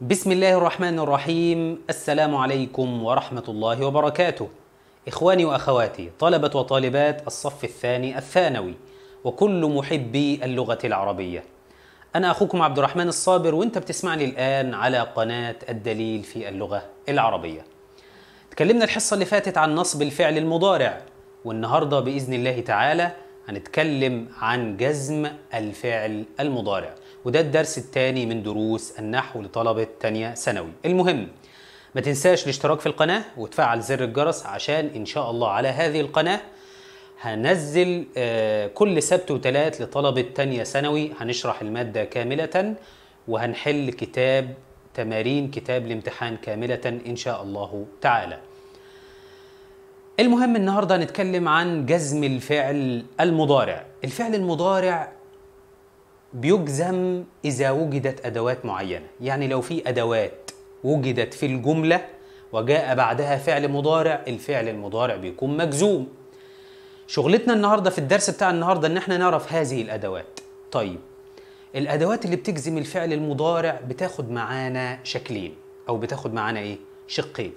بسم الله الرحمن الرحيم. السلام عليكم ورحمة الله وبركاته. إخواني وأخواتي طلبة وطالبات الصف الثاني الثانوي وكل محبي اللغة العربية. أنا أخوكم عبد الرحمن الصابر وأنت بتسمعني الآن على قناة الدليل في اللغة العربية. تكلمنا الحصة اللي فاتت عن نصب الفعل المضارع والنهاردة بإذن الله تعالى هنتكلم عن جزم الفعل المضارع. وده الدرس الثاني من دروس النحو لطلبة تانية ثانوي. المهم ما تنساش الاشتراك في القناة وتفعل زر الجرس عشان إن شاء الله على هذه القناة هنزل آه، كل سبت وثلاث لطلبة تانية ثانوي. هنشرح المادة كاملة وهنحل كتاب تمارين كتاب الامتحان كاملة إن شاء الله تعالى. المهم النهاردة هنتكلم عن جزم الفعل المضارع. الفعل المضارع بيجزم إذا وجدت أدوات معينة. يعني لو في أدوات وجدت في الجملة وجاء بعدها فعل مضارع الفعل المضارع بيكون مجزوم. شغلتنا النهاردة في الدرس بتاع النهاردة إن إحنا نعرف هذه الأدوات. طيب الأدوات اللي بتجزم الفعل المضارع بتاخد معانا شكلين أو بتاخد معانا إيه؟ شقين.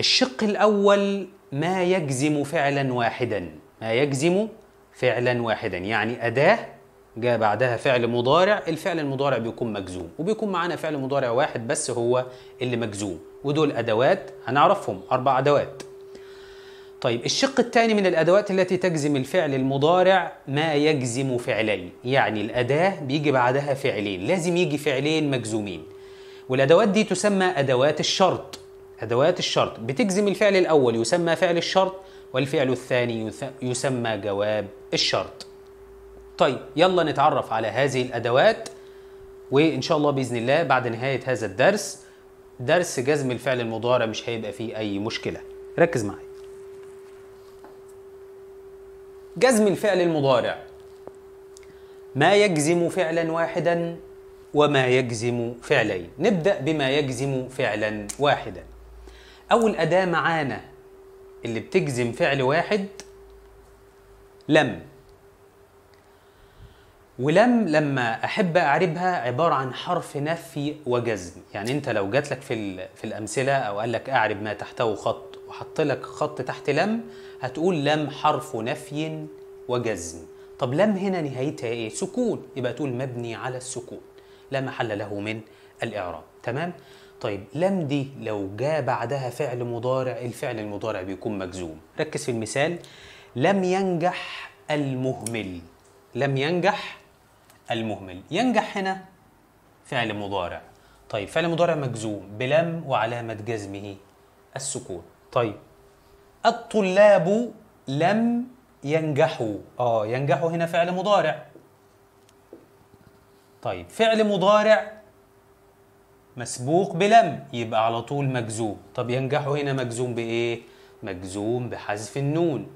الشق الأول ما يجزم فعلا واحدا. ما يجزم فعلا واحدا. يعني أداة جاء بعدها فعل مضارع الفعل المضارع بيكون مجزوم وبيكون معانا فعل مضارع واحد بس هو اللي مجزوم ودول أدوات هنعرفهم أربع أدوات. طيب الشق الثاني من الأدوات التي تجزم الفعل المضارع ما يجزم فعلين يعني الأداة بيجي بعدها فعلين لازم يجي فعلين مجزومين. والأدوات دي تسمى أدوات الشرط أدوات الشرط. بتجزم الفعل الأول يسمى فعل الشرط والفعل الثاني يسمى جواب الشرط. طيب يلا نتعرف على هذه الأدوات وإن شاء الله بإذن الله بعد نهاية هذا الدرس درس جزم الفعل المضارع مش هيبقى فيه أي مشكلة. ركز معي جزم الفعل المضارع. ما يجزم فعلا واحدا وما يجزم فعلين. نبدأ بما يجزم فعلا واحدا. أول أداة معانا اللي بتجزم فعل واحد لم. ولم لما أحب أعربها عبارة عن حرف نفي وجزم. يعني أنت لو جات لك في في الأمثلة أو قال لك أعرب ما تحته خط وحط لك خط تحت لم هتقول لم حرف نفي وجزم. طب لم هنا نهايتها إيه؟ سكون. يبقى تقول مبني على السكون. لا محل له من الإعراب. تمام؟ طيب لم دي لو جاء بعدها فعل مضارع الفعل المضارع بيكون مجزوم. ركز في المثال. لم ينجح المهمل. لم ينجح المهمل. ينجح هنا فعل مضارع. طيب فعل مضارع مجزوم بلم وعلامة جزمه السكون. طيب الطلاب لم ينجحوا. آه ينجحوا هنا فعل مضارع. طيب فعل مضارع مسبوق بلم يبقى على طول مجزوم. طب ينجحوا هنا مجزوم بإيه؟ مجزوم بحذف النون.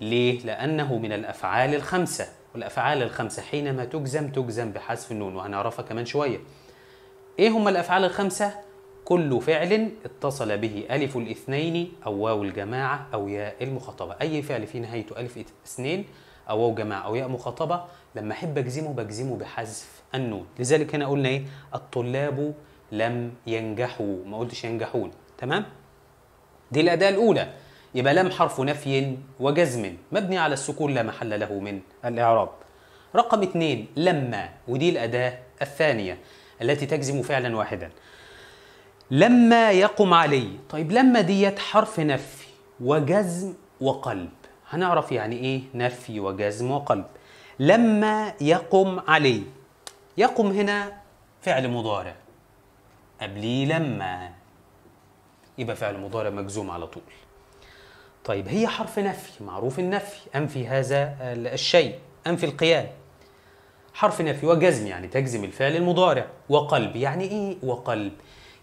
ليه؟ لأنه من الأفعال الخمسة. والأفعال الخمسة حينما تجزم تجزم بحذف النون. وهنعرفها كمان شوية. إيه هم الأفعال الخمسة؟ كل فعل اتصل به ألف الاثنين أو واو الجماعة أو ياء المخاطبة. أي فعل في نهايته ألف اثنين أو واو جماعة أو ياء مخاطبة لما أحب أجزمه بجزمه بحذف النون. لذلك هنا قلنا إيه؟ الطلاب لم ينجحوا. ما قلتش ينجحون. تمام؟ دي الأداة الأولى. يبقى لم حرف نفي وجزم مبني على السكون لا محل له من الإعراب. رقم اثنين لما ودي الأداة الثانية التي تجزم فعلا واحدا. لما يقم علي. طيب لما ديت حرف نفي وجزم وقلب. هنعرف يعني إيه نفي وجزم وقلب. لما يقم علي. يقم هنا فعل مضارع. قبليه لما. يبقى فعل مضارع مجزوم على طول. طيب هي حرف نفي معروف النفي. أنفي هذا الشيء. أنفي القيام. حرف نفي وجزم يعني تجزم الفعل المضارع. وقلب يعني إيه وقلب؟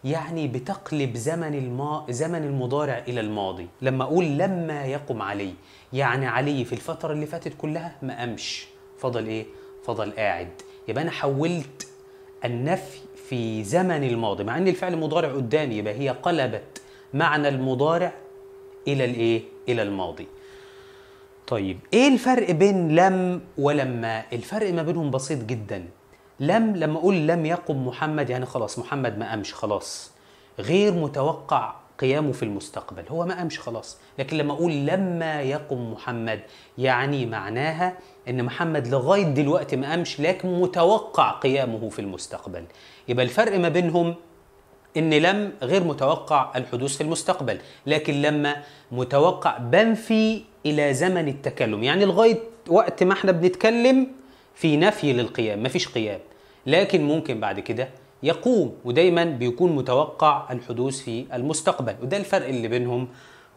يعني بتقلب زمن الما زمن المضارع إلى الماضي. لما أقول لما يقم علي يعني علي في الفترة اللي فاتت كلها ما قامش فضل إيه؟ فضل قاعد. يبقى أنا حولت النفي في زمن الماضي. مع إن الفعل المضارع قدامي يبقى هي قلبت معنى المضارع إلى الإيه؟ إلى الماضي. طيب إيه الفرق بين لم ولما الفرق ما بينهم بسيط جدا. لم لما أقول لم يقم محمد يعني خلاص محمد ما قامش خلاص. غير متوقع قيامه في المستقبل. هو ما قامش خلاص. لكن لما أقول لما يقم محمد يعني معناها إن محمد لغاية دلوقتي ما قامش لكن متوقع قيامه في المستقبل. يبقى الفرق ما بينهم ان لم غير متوقع الحدوث في المستقبل لكن لما متوقع بنفي إلى زمن التكلم. يعني لغاية وقت ما إحنا بنتكلم في نفي للقيام مفيش قيام. لكن ممكن بعد كده يقوم ودايما بيكون متوقع الحدوث في المستقبل. وده الفرق اللي بينهم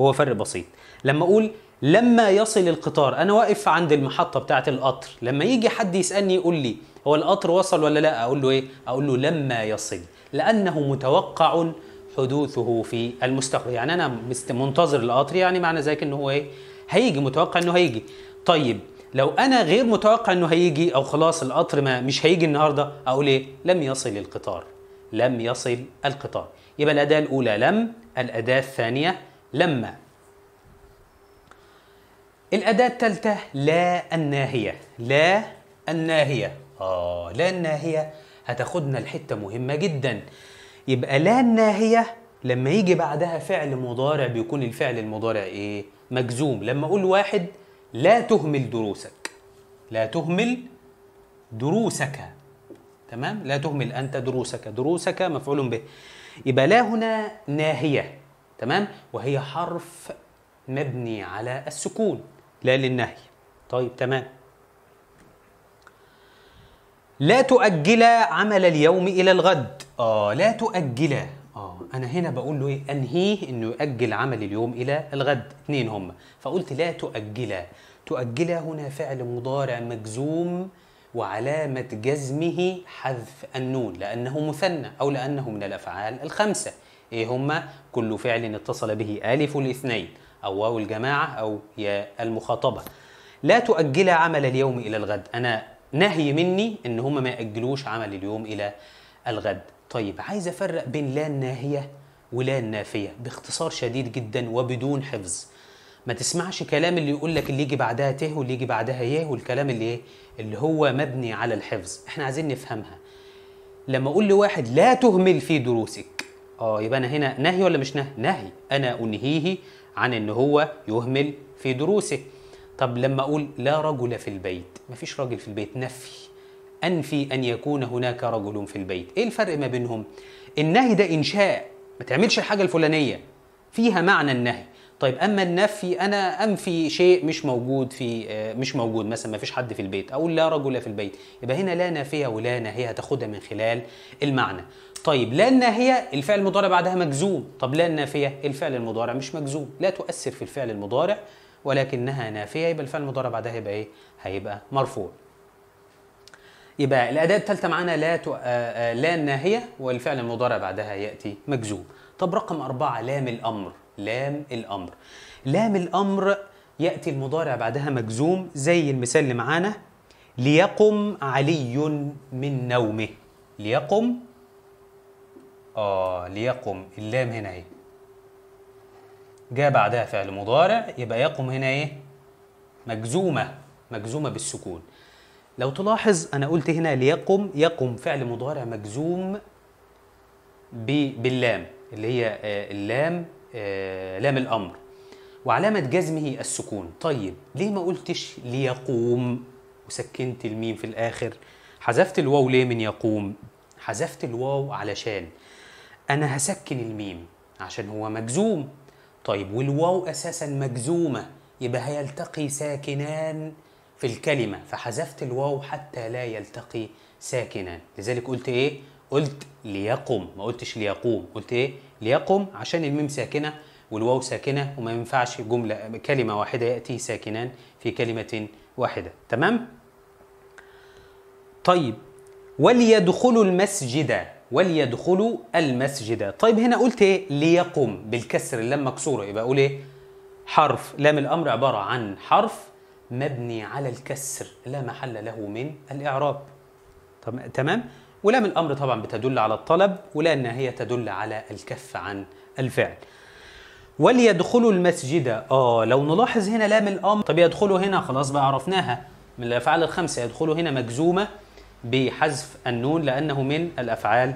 هو فرق بسيط. لما أقول لما يصل القطار أنا واقف عند المحطة بتاعة القطر لما يجي حد يسألني يقول لي هو القطر وصل ولا لأ أقول له إيه؟ أقول له لما يصل. لأنه متوقع حدوثه في المستقبل. يعني مست- منتظر القطر يعني معنى ذلك إنه هو إيه؟ هيجي متوقع إنه هيجي. طيب لو أنا غير متوقع إنه هيجي أو خلاص القطر ما مش هيجي النهارده أقول إيه؟ لم يصل القطار. لم يصل القطار. يبقى الأداة الأولى لم الأداة الثانية لما الأداة الثالثة لا الناهية. لا الناهية. آه لا الناهية. هتاخدنا لحتة مهمة جدا. يبقى لا الناهية لما يجي بعدها فعل مضارع بيكون الفعل المضارع إيه؟ مجزوم. لما أقول واحد لا تهمل دروسك. لا تهمل دروسك. تمام؟ لا تهمل أنت دروسك. دروسك مفعول به. يبقى لا هنا ناهية. تمام؟ وهي حرف مبني على السكون لا للنهي. طيب تمام. لا تؤجل عمل اليوم إلى الغد. آه لا تؤجل. آه أنا هنا بقول له إيه؟ أنهيه إنه يؤجل عمل اليوم إلى الغد. اثنين هم. فقلت لا تؤجل. تؤجل هنا فعل مضارع مجزوم وعلامة جزمه حذف النون لأنه مثنى أو لأنه من الأفعال الخمسة. إيه هما كل فعل اتصل به ألف الاثنين أو واو الجماعة أو يا المخاطبة. لا تؤجل عمل اليوم إلى الغد. أنا نهي مني إن هما ما يأجلوش عمل اليوم إلى الغد. طيب عايز أفرق بين لا الناهية ولا النافية باختصار شديد جدا وبدون حفظ. ما تسمعش كلام اللي يقول لك اللي يجي بعدها ته واللي يجي بعدها يه والكلام اللي إيه؟ اللي هو مبني على الحفظ. إحنا عايزين نفهمها. لما أقول لواحد لا تهمل في دروسك. آه يبقى أنا هنا نهي ولا مش نهي؟ نهي. أنا أنهيه عن إن هو يهمل في دروسه طب لما أقول لا رجل في البيت مفيش راجل في البيت نفي. أنفي أن يكون هناك رجل في البيت. إيه الفرق ما بينهم؟ النهي ده إنشاء ما تعملش الحاجة الفلانية. فيها معنى النهي. طيب أما النفي أنا أنفي شيء مش موجود في آه، مش موجود مثلا ما فيش حد في البيت. أقول لا رجل في البيت. يبقى هنا لا نافية ولا ناهية هتاخدها من خلال المعنى. طيب لا الناهية الفعل المضارع بعدها مجزوم. طب لا النافية الفعل المضارع مش مجزوم. لا تؤثر في الفعل المضارع ولكنها نافية يبقى الفعل المضارع بعدها هيبقى إيه هيبقى مرفوع يبقى الأداة الثالثة معانا لا ت... آه، آه، لا الناهية والفعل المضارع بعدها يأتي مجزوم. طب رقم أربعة لام الأمر، لام الأمر. لام الأمر يأتي المضارع بعدها مجزوم زي المثال اللي معانا ليقم علي من نومه. ليقم آه ليقم اللام هنا أهي. جاء بعدها فعل مضارع يبقى يقم هنا إيه؟ مجزومة مجزومة بالسكون. لو تلاحظ أنا قلت هنا ليقم يقم فعل مضارع مجزوم باللام اللي هي آه، اللام آه، لام الأمر. وعلامة جزمه السكون. طيب ليه ما قلتش ليقوم؟ وسكنت الميم في الآخر. حذفت الواو ليه من يقوم؟ حذفت الواو علشان. أنا هسكن الميم عشان هو مجزوم. طيب والواو أساسا مجزومة يبقى هيلتقي ساكنان في الكلمة. فحذفت الواو حتى لا يلتقي ساكنان. لذلك قلت إيه؟ قلت ليقم. ما قلتش ليقوم. قلت إيه؟ ليقم عشان الميم ساكنة والواو ساكنة وما ينفعش جملة كلمة واحدة يأتي ساكنان في كلمة واحدة. تمام؟ طيب وليدخلوا المسجد. وليدخلوا المسجد. طيب هنا قلت إيه؟ ليقم بالكسر اللام مكسورة. يبقى أقول إيه؟ حرف. لام الأمر عبارة عن حرف مبني على الكسر. لا محل له من الإعراب. تمام؟ ولام الأمر طبعا بتدل على الطلب ولا الناهيه تدل على الكف عن الفعل. وليدخلوا المسجد. آه لو نلاحظ هنا لام الأمر. طب يدخلوا هنا خلاص بقى عرفناها. من الأفعال الخمسة يدخلوا هنا مجزومة. بحذف النون لأنه من الأفعال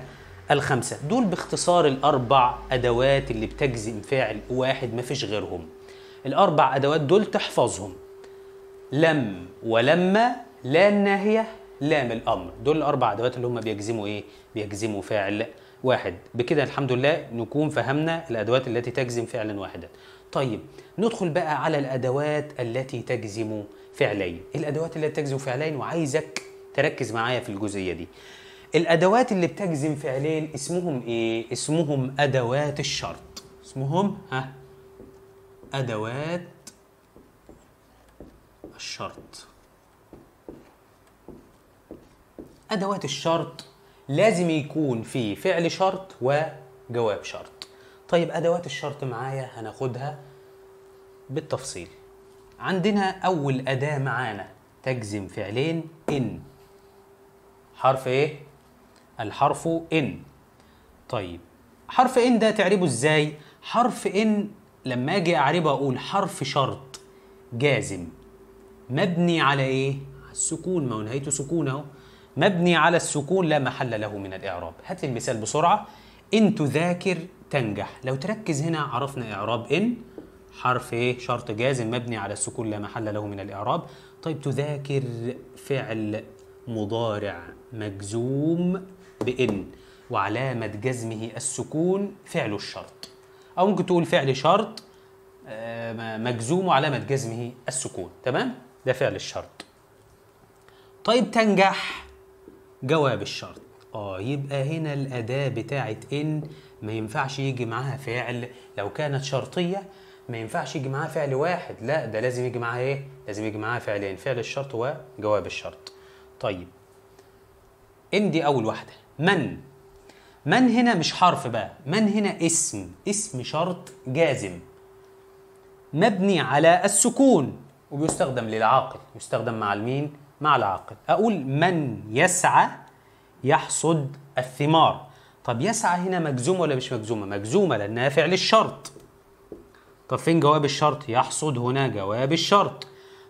الخمسة. دول باختصار الأربع أدوات اللي بتجزم فعل واحد ما فيش غيرهم. الأربع أدوات دول تحفظهم. لم ولما لا الناهية لام الأمر. دول الأربع أدوات اللي هم بيجزموا إيه؟ بيجزموا فعل واحد. بكده الحمد لله نكون فهمنا الأدوات التي تجزم فعلا واحدا. طيب ندخل بقى على الأدوات التي تجزم فعلين. الأدوات التي تجزم فعلين؟ وعايزك تركز معايا في الجزئية دي. الأدوات اللي بتجزم فعلين اسمهم إيه؟ اسمهم أدوات الشرط. اسمهم ها؟ أدوات الشرط. أدوات الشرط لازم يكون في فعل شرط وجواب شرط. طيب أدوات الشرط معايا هناخدها بالتفصيل. عندنا أول أداة معانا تجزم فعلين إن. حرف إيه؟ الحرف إن. طيب حرف إن ده تعربه إزاي؟ حرف إن لما أجي أعربه أقول حرف شرط جازم. مبني على إيه؟ السكون ما هو نهايته سكون أهو. مبني على السكون لا محل له من الإعراب. هات لي المثال بسرعة. إن تذاكر تنجح. لو تركز هنا عرفنا إعراب إن. حرف إيه؟ شرط جازم مبني على السكون لا محل له من الإعراب. طيب تذاكر فعل مضارع مجزوم بإن وعلامة جزمه السكون فعل الشرط. أو ممكن تقول فعل شرط آه، مجزوم وعلامة جزمه السكون. تمام؟ ده فعل الشرط. طيب تنجح جواب الشرط. آه يبقى هنا الأداة بتاعت إن ما ينفعش يجي معاها فعل. لو كانت شرطية ما ينفعش يجي معاها فعل واحد. لا ده لازم يجي معاها إيه؟ لازم يجي معاها فعلين. فعل الشرط وجواب الشرط. طيب. إن دي أول واحدة. من؟ من هنا مش حرف بقى. من هنا اسم. اسم شرط جازم. مبني على السكون. وبيستخدم للعاقل. يستخدم مع المين؟ مع العاقل. أقول من يسعى يحصد الثمار. طب يسعى هنا مجزومة ولا مش مجزومة؟ مجزومة لأنها فعل الشرط. طب فين جواب الشرط؟ يحصد هنا جواب الشرط.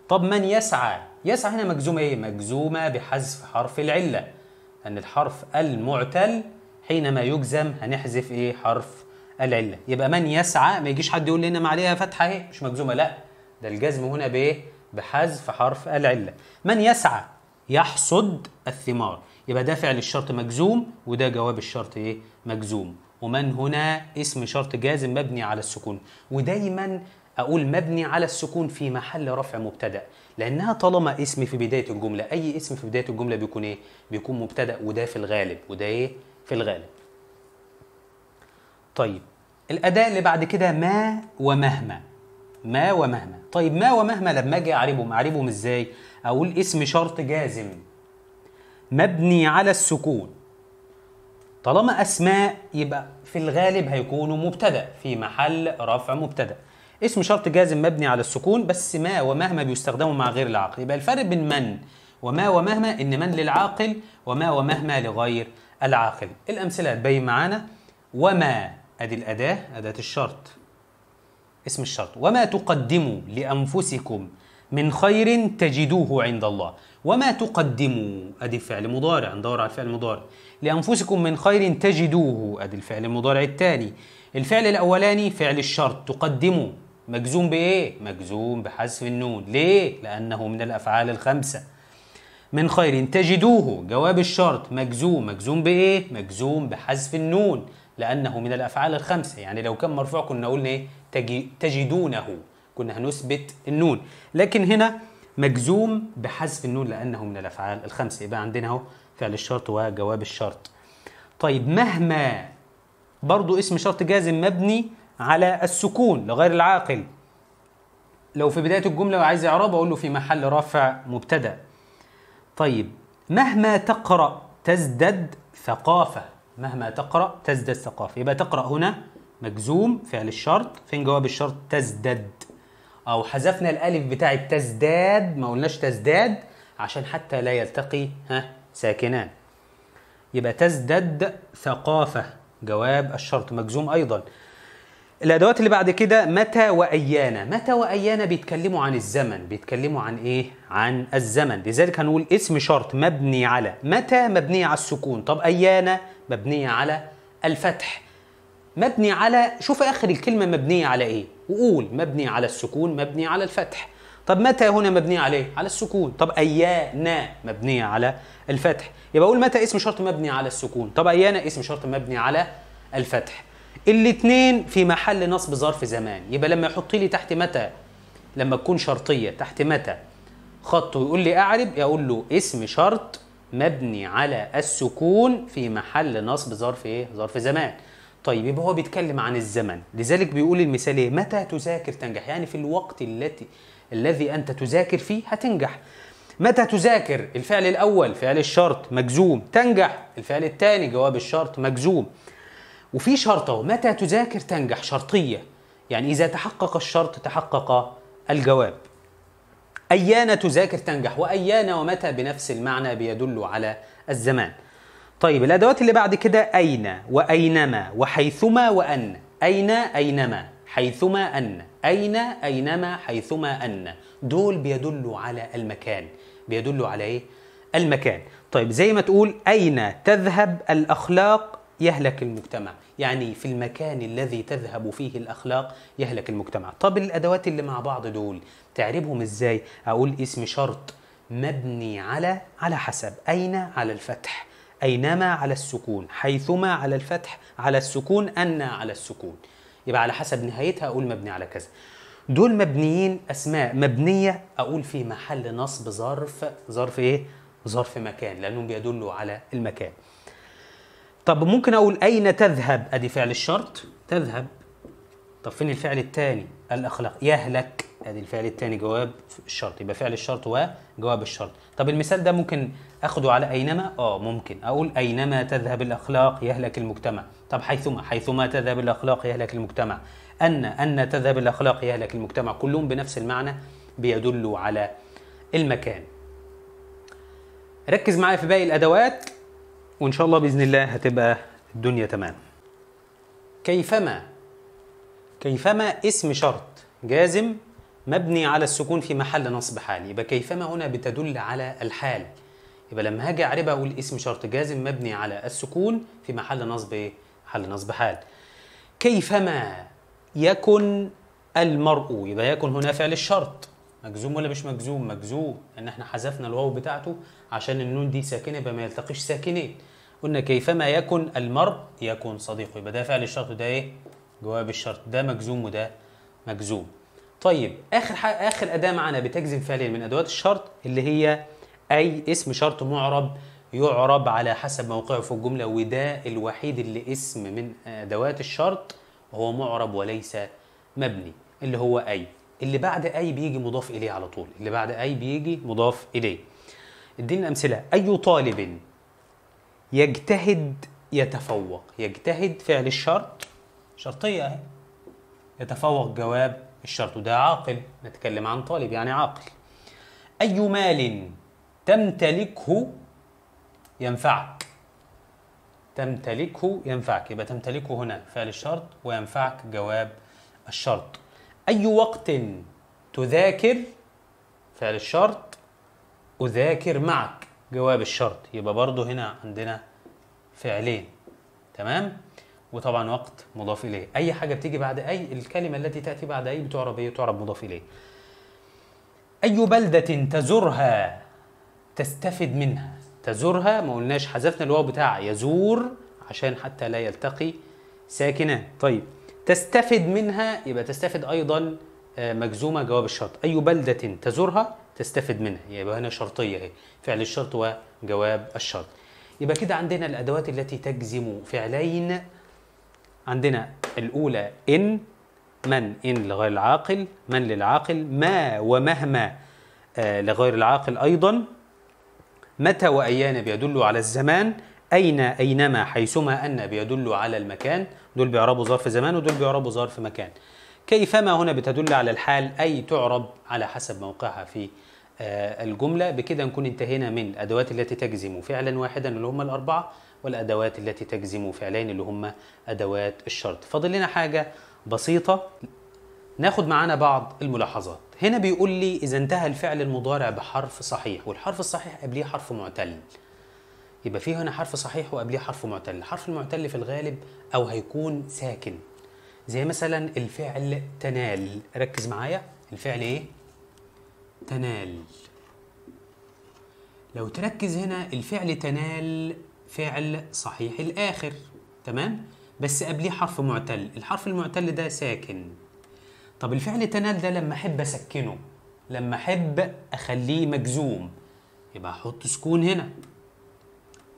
طب من يسعى يسعى هنا مجزومة إيه؟ مجزومة بحذف حرف العلة. أن الحرف المعتل حينما يجزم هنحذف إيه؟ حرف العلة. يبقى من يسعى؟ ما يجيش حد يقول لنا ما عليها فتحة اهي مش مجزومة. لا ده الجزم هنا بإيه؟ بحذف حرف العلة. من يسعى؟ يحصد الثمار. يبقى ده فعل الشرط مجزوم وده جواب الشرط إيه؟ مجزوم. ومن هنا؟ اسم شرط جازم مبني على السكون. ودايما أقول مبني على السكون في محل رفع مبتدأ. لأنها طالما اسم في بداية الجملة أي اسم في بداية الجملة بيكون إيه؟ بيكون مبتدأ وده في الغالب وده إيه؟ في الغالب. طيب الأداء اللي بعد كده ما ومهما ما ومهما. طيب ما ومهما لما أجي اعربهم أعربهم إزاي؟ أقول اسم شرط جازم. مبني على السكون. طالما أسماء يبقى في الغالب هيكونوا مبتدأ في محل رفع مبتدأ. اسم شرط جازم مبني على السكون بس ما ومهما بيستخدموا مع غير العاقل. يبقى الفرق بين من وما ومهما إن من للعاقل وما ومهما لغير العاقل. الأمثلة هتبين معانا وما أدي الأداة أداة الشرط. اسم الشرط. وما تقدموا لأنفسكم من خير تجدوه عند الله. وما تقدموا أدي فعل مضارع ندور على الفعل المضارع. لأنفسكم من خير تجدوه أدي الفعل المضارع الثاني الفعل الأولاني فعل الشرط تقدموا. مجزوم بإيه؟ مجزوم بحذف النون. ليه؟ لأنه من الأفعال الخمسة. من خير تجدوه. جواب الشرط مجزوم. مجزوم بإيه؟ مجزوم بحذف النون لأنه من الأفعال الخمسة. يعني لو كان مرفوع كنا قلنا إيه؟ تجدونه. كنا هنثبت النون. لكن هنا مجزوم بحذف النون لأنه من الأفعال الخمسة. يبقى عندنا أهو فعل الشرط وجواب الشرط. طيب مهما برضو اسم شرط جازم مبني على السكون لغير العاقل. لو في بداية الجملة وعايز اعراب أقول له في محل رفع مبتدأ. طيب مهما تقرأ تزدد ثقافة. مهما تقرأ تزدد ثقافة. يبقى تقرأ هنا مجزوم فعل الشرط. فين جواب الشرط؟ تزدد. أو حذفنا الألف بتاع تزداد ما قلناش تزداد عشان حتى لا يلتقي ها ساكنان. يبقى تزدد ثقافة. جواب الشرط. مجزوم أيضا. الأدوات اللي بعد كده متى وأيانا؟ متى وأيانا بيتكلموا عن الزمن؟ بيتكلموا عن إيه؟ عن الزمن. لذلك هنقول اسم شرط مبني على. متى مبنية على السكون؟ طب أيانا مبنية على الفتح. مبني على شوف آخر الكلمة مبنية على إيه؟ وقول مبني على السكون مبني على الفتح. طب متى هنا مبنية على إيه؟ على السكون. طب أيانا مبنية على الفتح. يبقى أقول متى اسم شرط مبني على السكون؟ طب أيانا اسم شرط مبني على الفتح. الاثنين في محل نصب ظرف زمان. يبقى لما يحط لي تحت متى؟ لما تكون شرطية تحت متى؟ خط ويقول لي أعرب يقول له اسم شرط مبني على السكون في محل نصب ظرف إيه؟ ظرف زمان. طيب يبقى هو بيتكلم عن الزمن. لذلك بيقول المثال إيه؟ متى تذاكر تنجح؟ يعني في الوقت التي الذي أنت تذاكر فيه هتنجح. متى تذاكر؟ الفعل الأول فعل الشرط مجزوم تنجح. الفعل الثاني جواب الشرط مجزوم. وفي شرط اهو متى تذاكر تنجح؟ شرطية. يعني إذا تحقق الشرط تحقق الجواب. أيان تذاكر تنجح؟ وأيان ومتى بنفس المعنى بيدل على الزمان؟ طيب الأدوات اللي بعد كده أين؟ وأينما؟ وحيثما؟ وأن. أين؟ أينما. حيثما؟ أن. أين؟ أينما؟ حيثما؟ أن. دول بيدلوا على المكان. بيدلوا على إيه؟ المكان. طيب زي ما تقول أين تذهب الأخلاق يهلك المجتمع. يعني في المكان الذي تذهب فيه الأخلاق يهلك المجتمع. طب الأدوات اللي مع بعض دول تعربهم إزاي؟ أقول اسم شرط مبني على على حسب. أين على الفتح؟ أينما على السكون؟ حيثما على الفتح على السكون أن على السكون. يبقى على حسب نهايتها أقول مبني على كذا. دول مبنيين أسماء مبنية أقول في محل نصب ظرف ظرف إيه؟ ظرف مكان لأنهم بيدلوا على المكان. طب ممكن أقول أين تذهب؟ أدي فعل الشرط. تذهب. طب فين الفعل الثاني؟ الأخلاق. يهلك. أدي الفعل الثاني جواب الشرط. يبقى فعل الشرط وجواب الشرط. طب المثال ده ممكن أخده على أينما؟ آه ممكن. أقول أينما تذهب الأخلاق يهلك المجتمع. طب حيثما؟ حيثما تذهب الأخلاق يهلك المجتمع. أن أن تذهب الأخلاق يهلك المجتمع. كلهم بنفس المعنى بيدلوا على المكان. ركز معايا في باقي الأدوات. وإن شاء الله بإذن الله هتبقى الدنيا تمام. كيفما؟ كيفما اسم شرط جازم مبني على السكون في محل نصب حال. يبقى كيفما هنا بتدل على الحال. يبقى لما هاجي أعربها أقول اسم شرط جازم مبني على السكون في محل نصب إيه محل نصب حال. كيفما يكن المرء يبقى يكن هنا فعل الشرط. مجزوم ولا مش مجزوم؟ مجزوم. ان إحنا حذفنا الواو بتاعته عشان النون دي ساكنة يبقى ما يلتقيش ساكنين. قلنا كيفما يكن المرء يكن صديقه يبقى ده فعل الشرط وده إيه؟ جواب الشرط. ده مجزوم وده مجزوم. طيب آخر حاجة آخر أداة معانا بتجزم فعلين من أدوات الشرط اللي هي أي اسم شرط معرب يعرب على حسب موقعه في الجملة. وده الوحيد اللي اسم من أدوات الشرط وهو معرب وليس مبني اللي هو أي. اللي بعد اي بيجي مضاف إليه على طول. اللي بعد اي بيجي مضاف إليه. ادينا امثله أي طالب يجتهد يتفوق. يجتهد فعل الشرط. شرطية أهي. يتفوق جواب الشرط. وده عاقل. نتكلم عن طالب يعني عاقل. أي مال تمتلكه ينفعك؟ تمتلكه ينفعك. يبقى تمتلكه هنا فعل الشرط وينفعك جواب الشرط. أي وقت تذاكر فعل الشرط أذاكر معك جواب الشرط. يبقى برضه هنا عندنا فعلين. تمام؟ وطبعا وقت مضاف إليه. أي حاجة بتيجي بعد أي الكلمة التي تأتي بعد أي بتعرب إيه؟ تعرب مضاف إليه. أي بلدة تزورها تستفد منها. تزورها ما قلناش حذفنا الواو بتاع يزور عشان حتى لا يلتقي ساكنان. طيب تستفد منها يبقى تستفد أيضا مجزومة جواب الشرط. أي بلدة تزورها تستفد منها. يبقى هنا شرطية أهي. فعل الشرط وجواب الشرط. يبقى كده عندنا الأدوات التي تجزم فعلين. عندنا الأولى إن من إن لغير العاقل من للعاقل ما ومهما لغير العاقل أيضا. متى وأيان بيدلوا على الزمان؟ أين أينما حيثما أن بيدل على المكان. دول بيعربوا ظرف زمان ودول بيعربوا ظرف مكان. كيفما هنا بتدل على الحال أي تعرب على حسب موقعها في الجملة. بكده نكون انتهينا من الأدوات التي تجزم فعلا واحدا اللي هم الأربعة والأدوات التي تجزم فعلين اللي هم أدوات الشرط. فاضل لنا حاجة بسيطة. ناخد معانا بعض الملاحظات. هنا بيقول لي إذا انتهى الفعل المضارع بحرف صحيح والحرف الصحيح قبليه حرف معتل. يبقى في هنا حرف صحيح وقبليه حرف معتل. الحرف المعتل في الغالب أو هيكون ساكن. زي مثلا الفعل تنال. ركز معايا. الفعل إيه؟ تنال. لو تركز هنا الفعل تنال فعل صحيح الآخر. تمام؟ بس قبليه حرف معتل. الحرف المعتل ده ساكن. طب الفعل تنال ده لما أحب أسكنه لما أحب أخليه مجزوم يبقى أحط سكون هنا.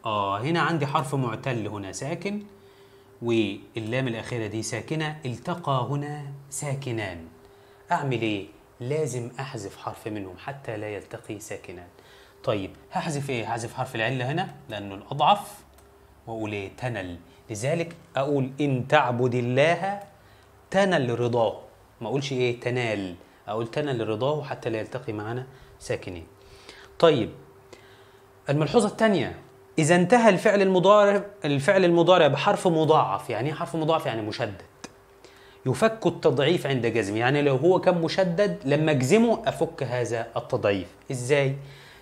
آه هنا عندي حرف معتل هنا ساكن واللام الأخيرة دي ساكنة. التقى هنا ساكنان. أعمل إيه؟ لازم أحذف حرف منهم حتى لا يلتقي ساكنان. طيب هحذف إيه؟ هحذف حرف العلة هنا لأنه الأضعف. وأقول إيه؟ تنل. لذلك أقول إن تعبد الله تنل رضاه. ما أقولش إيه؟ تنال. أقول تنل رضاه حتى لا يلتقي معنا ساكنين. طيب الملحوظة الثانية. إذا انتهى الفعل المضارع الفعل المضارع بحرف مضاعف يعني إيه حرف مضاعف؟ يعني مشدد. يفك التضعيف عند جزم يعني لو هو كان مشدد لما أجزمه أفك هذا التضعيف. إزاي؟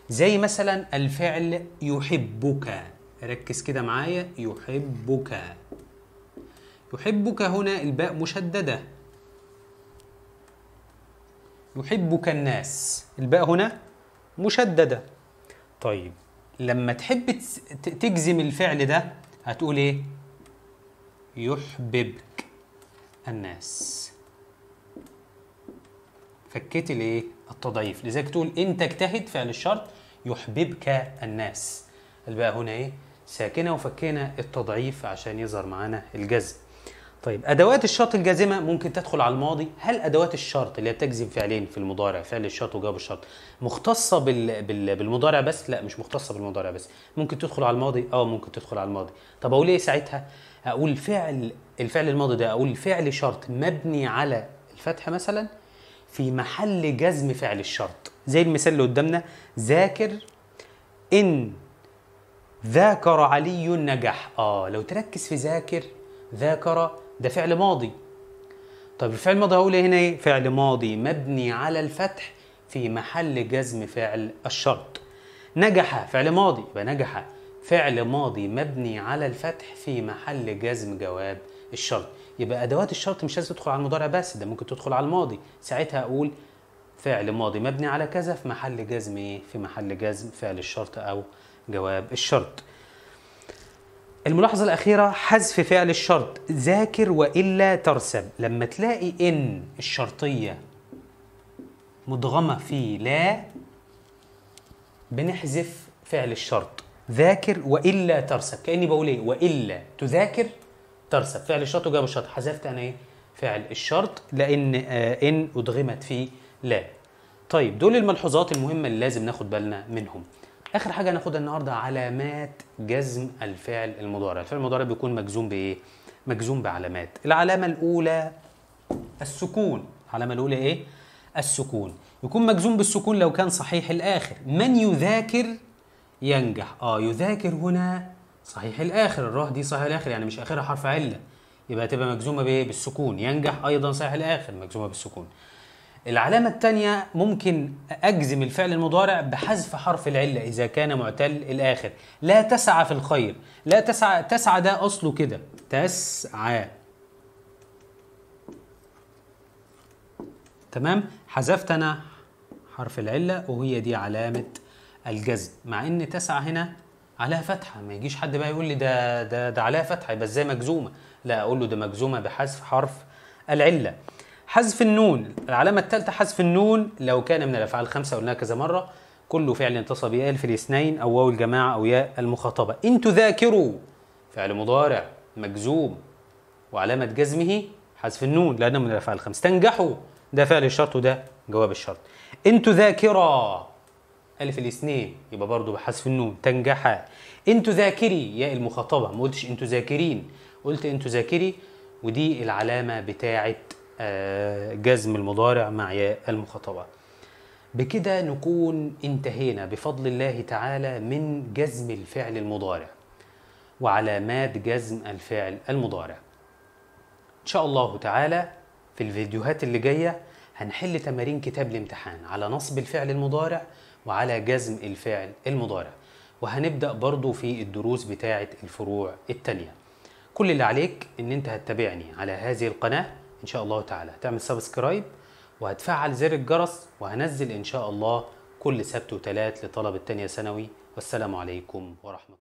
زي مثلا الفعل يحبك. ركز كده معايا. يحبك. يحبك هنا الباء مشددة. يحبك الناس. الباء هنا مشددة. طيب. لما تحب تجزم الفعل ده هتقول إيه؟ يحببك الناس. فكيت الإيه؟ التضعيف. لذلك تقول إن تجتهد فعل الشرط يحببك الناس. الباء هنا إيه؟ ساكنة وفكينا التضعيف عشان يظهر معانا الجزم. طيب أدوات الشرط الجازمة ممكن تدخل على الماضي. هل أدوات الشرط اللي هي بتجزم فعلين في المضارع فعل الشرط وجواب الشرط مختصة بال... بال... بالمضارع بس؟ لا مش مختصة بالمضارع بس. ممكن تدخل على الماضي؟ آه ممكن تدخل على الماضي. طب أقول إيه ساعتها؟ أقول فعل الفعل الماضي ده أقول فعل شرط مبني على الفتح مثلا في محل جزم فعل الشرط. زي المثال اللي قدامنا. ذاكر إن ذاكر علي نجح. آه لو تركز في ذاكر ذاكر ده فعل ماضي. طب الفعل الماضي هقول إيه هنا إيه؟ فعل ماضي مبني على الفتح في محل جزم فعل الشرط. نجح فعل ماضي يبقى نجح. فعل ماضي مبني على الفتح في محل جزم جواب الشرط. يبقى أدوات الشرط مش لازم تدخل على المضارع بس ده ممكن تدخل على الماضي. ساعتها أقول فعل ماضي مبني على كذا في محل جزم إيه؟ في محل جزم فعل الشرط أو جواب الشرط. الملاحظة الأخيرة حذف فعل الشرط. ذاكر وإلا ترسب. لما تلاقي إن الشرطية مدغمة في لا بنحذف فعل الشرط. ذاكر وإلا ترسب. كأني بقول إيه؟ وإلا. تذاكر ترسب. فعل الشرط وجاب الشرط. حذفت أنا إيه؟ فعل الشرط. لأن آه إن أدغمت في لا. طيب دول الملحوظات المهمة اللي لازم ناخد بالنا منهم. آخر حاجة هناخدها النهارده علامات جزم الفعل المضارع. الفعل المضارع بيكون مجزوم بإيه؟ مجزوم بعلامات. العلامة الأولى السكون. العلامة الأولى إيه؟ السكون. يكون مجزوم بالسكون لو كان صحيح الآخر. من يذاكر؟ ينجح. آه يذاكر هنا صحيح الآخر. الراء دي صحيح الآخر يعني مش آخرها حرف علة. يبقى تبقى مجزومة بإيه؟ بالسكون. ينجح أيضا صحيح الآخر مجزومة بالسكون. العلامة الثانية ممكن أجزم الفعل المضارع بحذف حرف العلة إذا كان معتل الآخر. لا تسعى في الخير. لا تسعى تسعى ده أصله كده. تسعى. تمام؟ حذفت أنا حرف العلة وهي دي علامة الجزم. مع إن تسعى هنا عليها فتحة. ما يجيش حد بقى يقول لي ده ده ده عليها فتحة يبقى إزاي مجزومة؟ لا أقول له ده مجزومة بحذف حرف العلة. حذف النون العلامة الثالثة حذف النون لو كان من الأفعال الخمسة قلناها كذا مرة كل فعل اتصلت بيه ألف الاثنين أو واو الجماعة أو ياء المخاطبة. إن تذاكروا فعل مضارع مجزوم وعلامة جزمه حذف النون لأنه من الأفعال الخمسة. تنجحوا ده فعل الشرط وده جواب الشرط. إن تذاكرا ألف الاثنين يبقى برضه بحذف النون تنجحا إن تذاكري ياء المخاطبة ما قلتش إن تذاكرين قلت إن تذاكري ودي العلامة بتاعة جزم المضارع مع ياء المخاطبة. بكده نكون انتهينا بفضل الله تعالى من جزم الفعل المضارع وعلامات جزم الفعل المضارع. إن شاء الله تعالى في الفيديوهات اللي جاية هنحل تمارين كتاب الامتحان على نصب الفعل المضارع وعلى جزم الفعل المضارع. وهنبدأ برضو في الدروس بتاعة الفروع التانية كل اللي عليك إن أنت هتتابعني على هذه القناة. إن شاء الله تعالى. تعمل سبسكرايب وهتفعل زر الجرس وهنزل إن شاء الله كل سبت وتلات لطلبة تانية ثانوي. والسلام عليكم ورحمة الله.